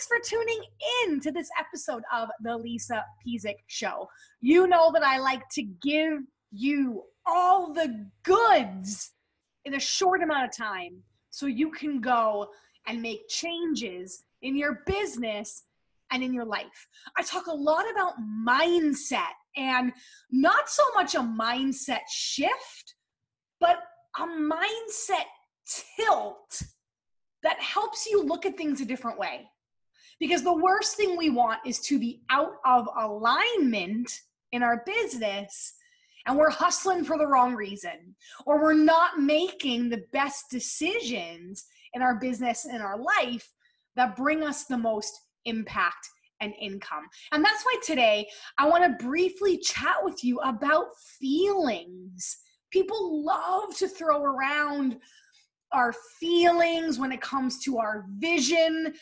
thanks for tuning in to this episode of the Lisa Pezik Show. You know that I like to give you all the goods in a short amount of time so you can go and make changes in your business and in your life. I talk a lot about mindset and not so much a mindset shift, but a mindset tilt that helps you look at things a different way. Because the worst thing we want is to be out of alignment in our business and we're hustling for the wrong reason, or we're not making the best decisions in our business and our life that bring us the most impact and income. And that's why today I want to briefly chat with you about feelings. People love to throw around our feelings when it comes to our vision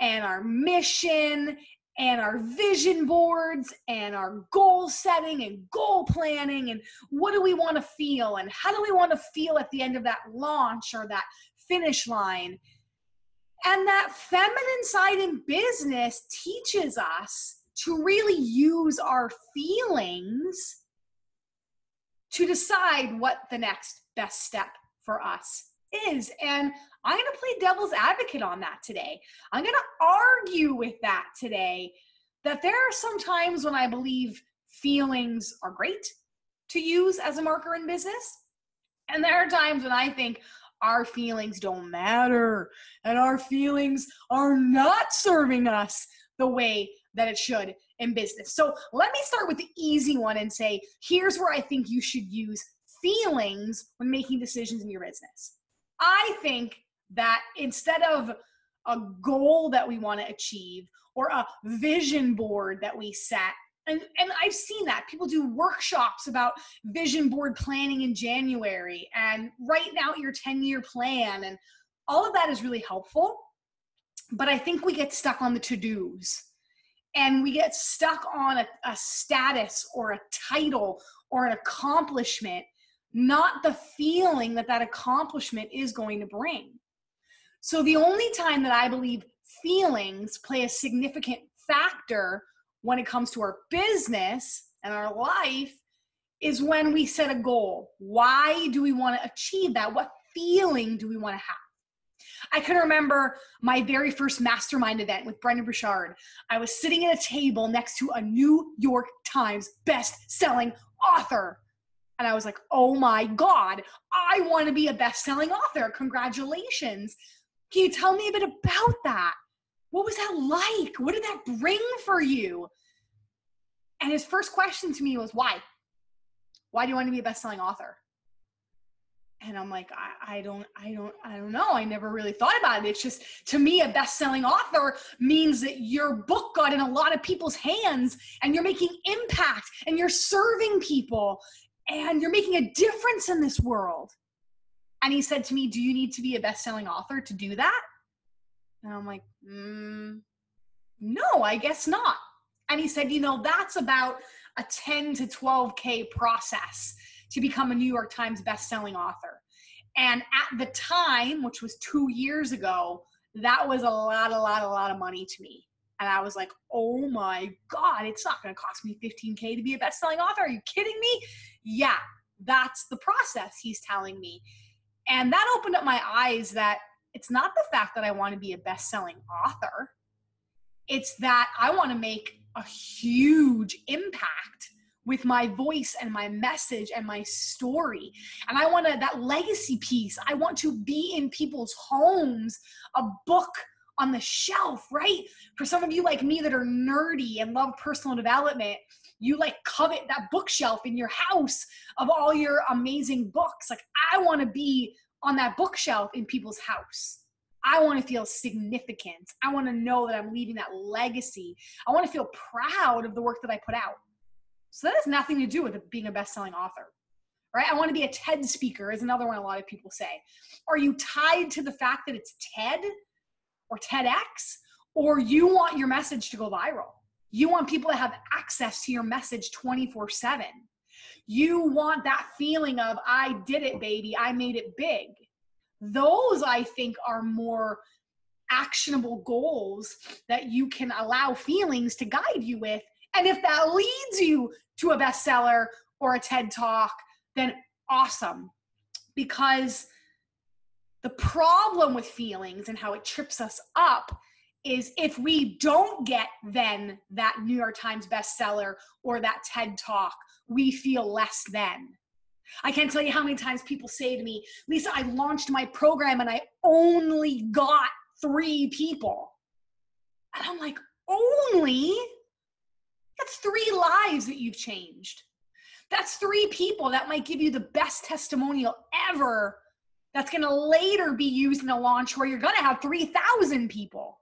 and our mission and our vision boards and our goal setting and goal planning and what do we want to feel and how do we want to feel at the end of that launch or that finish line. And that feminine side in business teaches us to really use our feelings to decide what the next best step for us is. And I'm going to play devil's advocate on that today. I'm going to argue with that today that there are some times when I believe feelings are great to use as a marker in business. And there are times when I think our feelings don't matter and our feelings are not serving us the way that it should in business. So let me start with the easy one and say here's where I think you should use feelings when making decisions in your business. I think that instead of a goal that we want to achieve or a vision board that we set, and, and I've seen that people do workshops about vision board planning in January and writing out your 10 year plan, and all of that is really helpful. But I think we get stuck on the to dos and we get stuck on a, a status or a title or an accomplishment not the feeling that that accomplishment is going to bring. So, the only time that I believe feelings play a significant factor when it comes to our business and our life is when we set a goal. Why do we want to achieve that? What feeling do we want to have? I can remember my very first mastermind event with Brendon Burchard. I was sitting at a table next to a New York Times best selling author and I was like, oh my God, I want to be a best selling author. Congratulations. Can you tell me a bit about that? What was that like? What did that bring for you? And his first question to me was, why? Why do you want to be a best selling author? and i'm like I, I, don't i don't i don't know i never really thought about it it's just to me a best-selling author means that your book got in a lot of people's hands and you're making impact and you're serving people and you're making a difference in this world. And he said to me, Do you need to be a best selling author to do that? And I'm like, mm, No, I guess not. And he said, You know, that's about a 10 to 12K process to become a New York Times best selling author. And at the time, which was two years ago, that was a lot, a lot, a lot of money to me. And I was like, oh my God, it's not going to cost me 15K to be a best selling author. Are you kidding me? Yeah, that's the process, he's telling me. And that opened up my eyes that it's not the fact that I want to be a best selling author, it's that I want to make a huge impact with my voice and my message and my story. And I want to, that legacy piece, I want to be in people's homes, a book on the shelf, right? For some of you like me that are nerdy and love personal development, you like covet that bookshelf in your house of all your amazing books. Like, I want to be on that bookshelf in people's house. I want to feel significant. I want to know that I'm leaving that legacy. I want to feel proud of the work that I put out. So that has nothing to do with being a best-selling author. Right? I want to be a TED speaker is another one a lot of people say. Are you tied to the fact that it's TED or TEDx, or you want your message to go viral. You want people to have access to your message 24 7. You want that feeling of, I did it, baby, I made it big. Those I think are more actionable goals that you can allow feelings to guide you with. And if that leads you to a bestseller or a TED talk, then awesome. Because the problem with feelings and how it trips us up is if we don't get then that New York Times bestseller or that TED talk, we feel less than. I can't tell you how many times people say to me, Lisa, I launched my program and I only got three people. And I'm like, only? That's three lives that you've changed. That's three people that might give you the best testimonial ever that's going to later be used in a launch where you're going to have 3,000 people.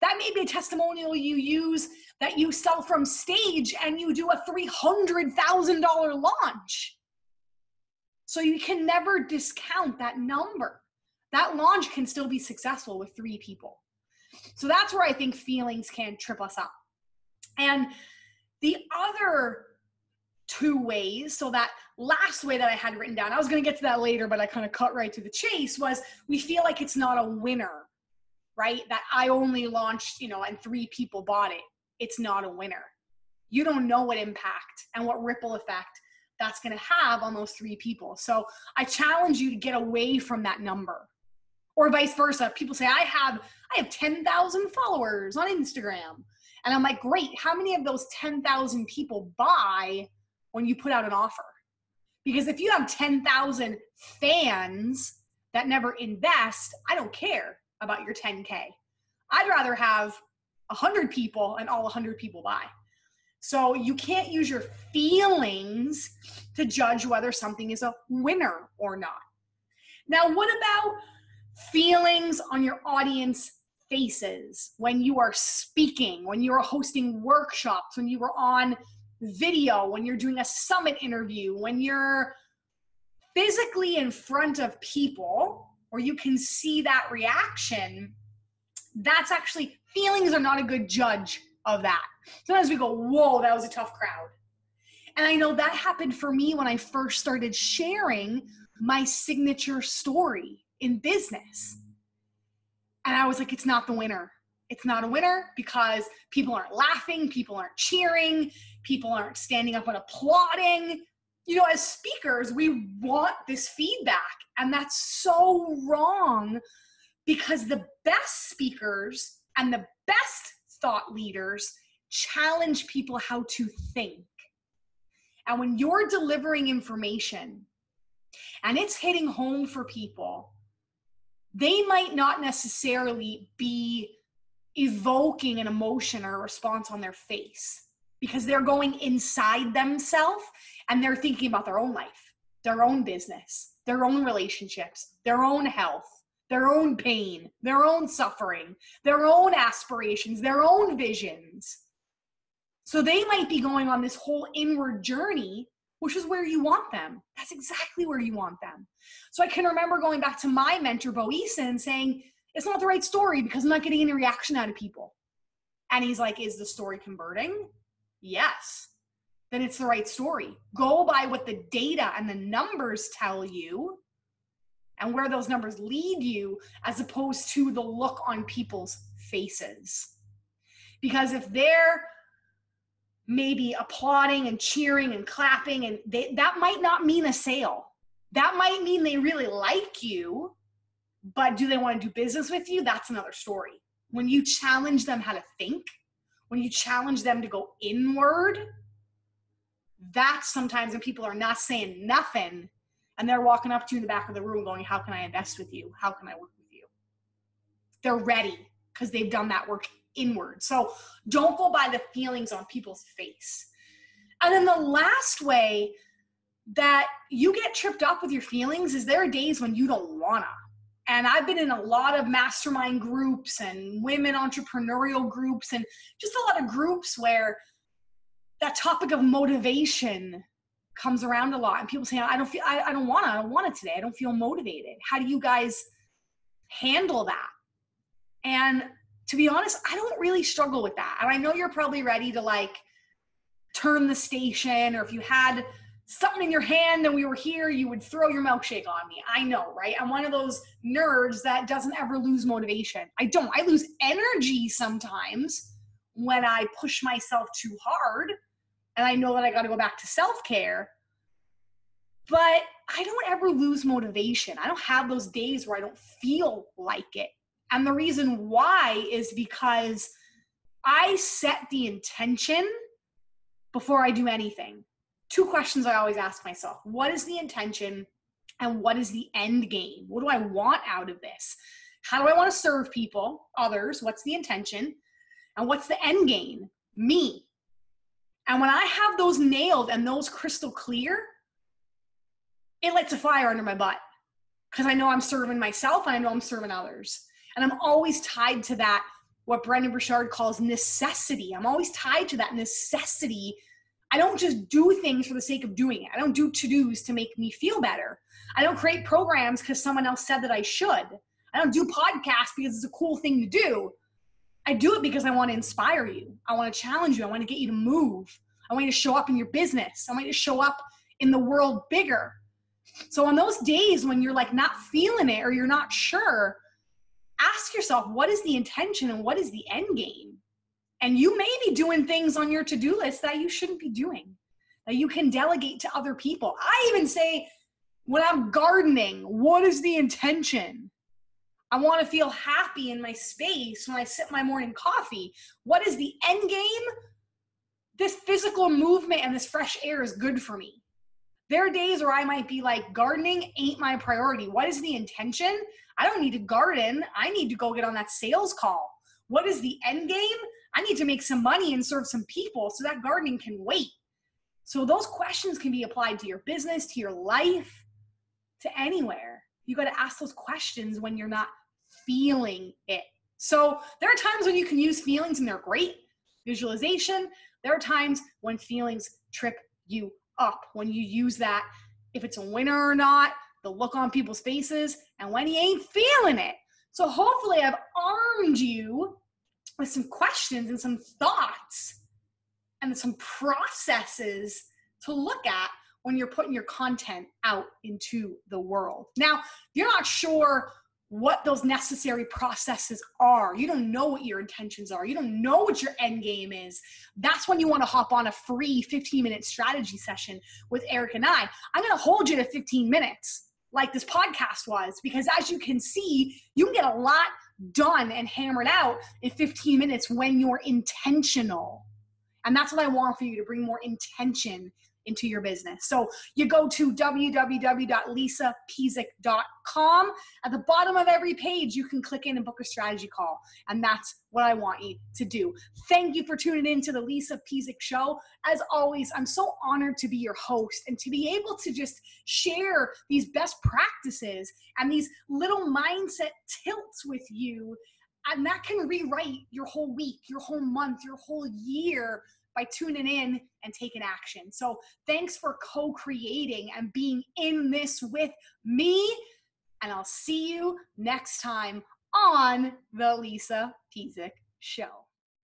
That may be a testimonial you use that you sell from stage and you do a $300,000 launch. So you can never discount that number. That launch can still be successful with three people. So that's where I think feelings can trip us up. And the other two ways, so that last way that I had written down, I was going to get to that later, but I kind of cut right to the chase, was we feel like it's not a winner right? That I only launched, you know, and three people bought it. It's not a winner. You don't know what impact and what ripple effect that's going to have on those three people. So I challenge you to get away from that number. Or vice versa. People say I have I have 10,000 followers on Instagram. And I'm like, "Great. How many of those 10,000 people buy when you put out an offer?" Because if you have 10,000 fans that never invest, I don't care about your 10K. I'd rather have 100 people and all 100 people buy. So you can't use your feelings to judge whether something is a winner or not. Now, what about feelings on your audience faces when you are speaking, when you are hosting workshops, when you are on video, when you're doing a summit interview, when you're physically in front of people or you can see that reaction, that's actually feelings are not a good judge of that. Sometimes we go, whoa, that was a tough crowd. And I know that happened for me when I first started sharing my signature story in business. And I was like, it's not the winner. It's not a winner because people aren't laughing, people aren't cheering, people aren't standing up and applauding you know, as speakers, we want this feedback. And that's so wrong because the best speakers and the best thought leaders challenge people how to think. And when you're delivering information and it's hitting home for people, they might not necessarily be evoking an emotion or a response on their face because they're going inside themselves and they're thinking about their own life, their own business, their own relationships, their own health, their own pain, their own suffering, their own aspirations, their own visions. So they might be going on this whole inward journey, which is where you want them. That's exactly where you want them. So I can remember going back to my mentor, Bo Eason, saying, it's not the right story because I'm not getting any reaction out of people. And he's like, is the story converting? Yes. Then it's the right story. Go by what the data and the numbers tell you and where those numbers lead you as opposed to the look on people's faces. Because if they're maybe applauding and cheering and clapping and they, that might not mean a sale. That might mean they really like you, but do they want to do business with you? That's another story. When you challenge them how to think, when you challenge them to go inward, that's sometimes when people are not saying nothing and they're walking up to you in the back of the room going, How can I invest with you? How can I work with you? They're ready because they've done that work inward. So don't go by the feelings on people's face. And then the last way that you get tripped up with your feelings is there are days when you don't wanna. And I've been in a lot of mastermind groups and women entrepreneurial groups and just a lot of groups where that topic of motivation comes around a lot. And people say i don't feel i, I don't want to i don't want it today. I don't feel motivated. How do you guys handle that? And to be honest i don't really struggle with that. And i know you're probably ready to like turn the station or if you had something in your hand and we were here, you would throw your milkshake on me. I know, right? I'm one of those nerds that doesn't ever lose motivation. I don't. I lose energy sometimes when I push myself too hard and I know that I got to go back to self care. But I don't ever lose motivation. I don't have those days where I don't feel like it. And the reason why is because I set the intention before I do anything two questions I always ask myself What is the intention and what is the end game? What do I want out of this? How do I want to serve people, others? What's the intention? And what's the end game? Me. And when I have those nailed and those crystal clear, it lights a fire under my butt because I know I'm serving myself and I know I'm serving others. And I'm always tied to that, what Brendon Burchard calls necessity. I'm always tied to that necessity I don't just do things for the sake of doing it. I don't do to dos to make me feel better. I don't create programs because someone else said that I should. I don't do podcasts because it's a cool thing to do. I do it because I want to inspire you. I want to challenge you. I want to get you to move. I want you to show up in your business. I want you to show up in the world bigger. So on those days when you're like not feeling it or you're not sure, ask yourself what is the intention and what is the end game? And you may be doing things on your to do list that you shouldn't be doing, that you can delegate to other people. I even say, when I'm gardening, what is the intention? I want to feel happy in my space when I sip my morning coffee. What is the end game? This physical movement and this fresh air is good for me. There are days where I might be like, gardening ain't my priority. What is the intention? I don't need to garden. I need to go get on that sales call. What is the end game? I need to make some money and serve some people so that gardening can wait. So those questions can be applied to your business, to your life, to anywhere. You got to ask those questions when you're not feeling it. So there are times when you can use feelings and they're great. Visualization. There are times when feelings trip you up, when you use that, if it's a winner or not, the look on people's faces, and when you ain't feeling it. So hopefully I've armed you with some questions and some thoughts and some processes to look at when you're putting your content out into the world. Now, you're not sure what those necessary processes are. You don't know what your intentions are. You don't know what your end game is. That's when you want to hop on a free 15 minute strategy session with Eric and I. I'm going to hold you to 15 minutes like this podcast was because as you can see, you can get a lot done and hammered out in 15 minutes when you're intentional. And that's what I want for you to bring more intention into your business. So you go to www.lisapezik.com. At the bottom of every page, you can click in and book a strategy call. And that's what I want you to do. Thank you for tuning in to the Lisa Pezik Show. As always, I'm so honored to be your host and to be able to just share these best practices and these little mindset tilts with you. And that can rewrite your whole week, your whole month, your whole year by tuning in and taking action. So thanks for co creating and being in this with me. And I'll see you next time on The Lisa Pezik Show.